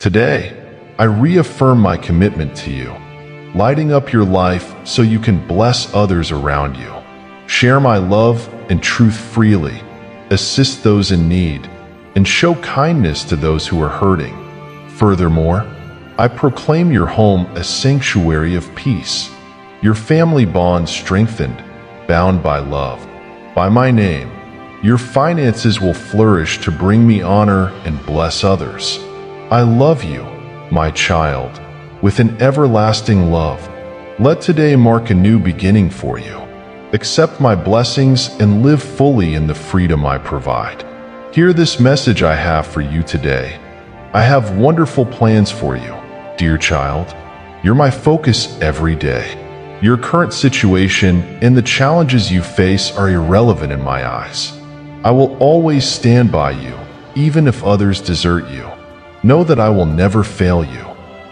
Today, I reaffirm my commitment to you, lighting up your life so you can bless others around you. Share my love and truth freely, assist those in need, and show kindness to those who are hurting. Furthermore, I proclaim your home a sanctuary of peace, your family bond strengthened, bound by love. By my name, your finances will flourish to bring me honor and bless others. I love you, my child, with an everlasting love. Let today mark a new beginning for you. Accept my blessings and live fully in the freedom I provide. Hear this message I have for you today. I have wonderful plans for you, dear child. You're my focus every day. Your current situation and the challenges you face are irrelevant in my eyes. I will always stand by you, even if others desert you. Know that I will never fail you.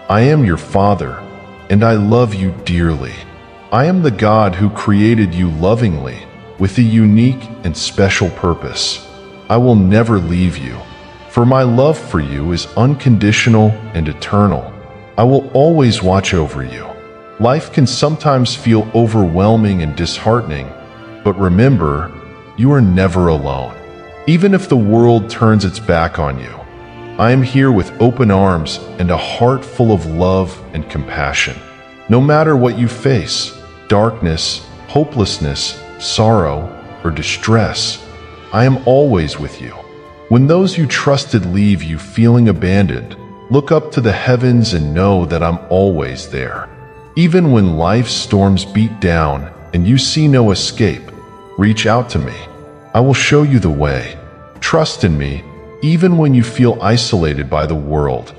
I am your Father, and I love you dearly. I am the God who created you lovingly, with a unique and special purpose. I will never leave you, for my love for you is unconditional and eternal. I will always watch over you. Life can sometimes feel overwhelming and disheartening, but remember, you are never alone. Even if the world turns its back on you, I am here with open arms and a heart full of love and compassion. No matter what you face darkness, hopelessness, sorrow, or distress I am always with you. When those you trusted leave you feeling abandoned, look up to the heavens and know that I'm always there. Even when life's storms beat down and you see no escape, reach out to me. I will show you the way. Trust in me, even when you feel isolated by the world,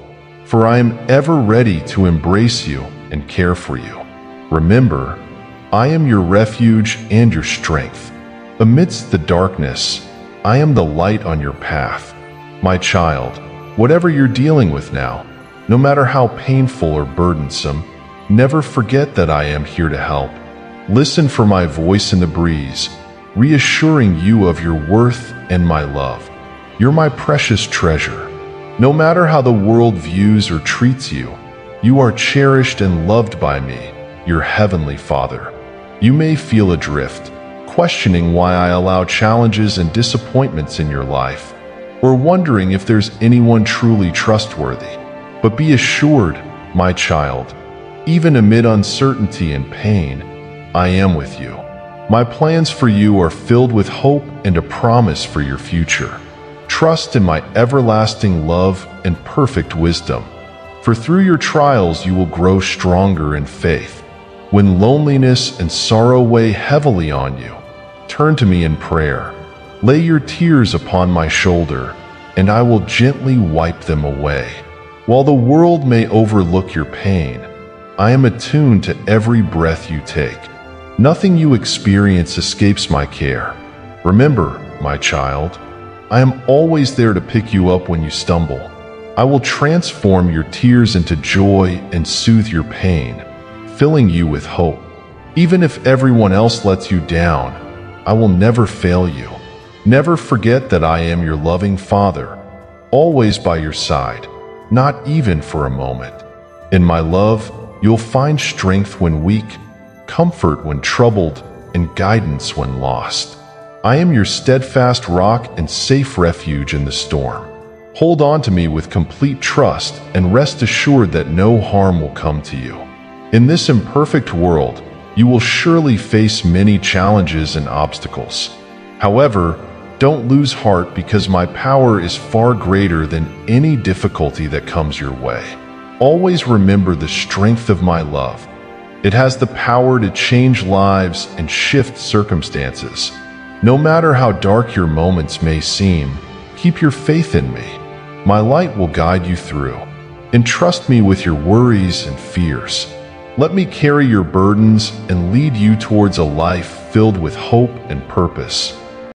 for I am ever ready to embrace you and care for you. Remember, I am your refuge and your strength. Amidst the darkness, I am the light on your path. My child, whatever you're dealing with now, no matter how painful or burdensome, Never forget that I am here to help. Listen for my voice in the breeze, reassuring you of your worth and my love. You're my precious treasure. No matter how the world views or treats you, you are cherished and loved by me, your heavenly Father. You may feel adrift, questioning why I allow challenges and disappointments in your life, or wondering if there's anyone truly trustworthy. But be assured, my child, even amid uncertainty and pain, I am with you. My plans for you are filled with hope and a promise for your future. Trust in my everlasting love and perfect wisdom, for through your trials you will grow stronger in faith. When loneliness and sorrow weigh heavily on you, turn to me in prayer. Lay your tears upon my shoulder, and I will gently wipe them away. While the world may overlook your pain, I am attuned to every breath you take. Nothing you experience escapes my care. Remember, my child, I am always there to pick you up when you stumble. I will transform your tears into joy and soothe your pain, filling you with hope. Even if everyone else lets you down, I will never fail you. Never forget that I am your loving Father, always by your side, not even for a moment. In my love, You'll find strength when weak, comfort when troubled, and guidance when lost. I am your steadfast rock and safe refuge in the storm. Hold on to me with complete trust and rest assured that no harm will come to you. In this imperfect world, you will surely face many challenges and obstacles. However, don't lose heart because my power is far greater than any difficulty that comes your way. Always remember the strength of my love. It has the power to change lives and shift circumstances. No matter how dark your moments may seem, keep your faith in me. My light will guide you through. Entrust me with your worries and fears. Let me carry your burdens and lead you towards a life filled with hope and purpose.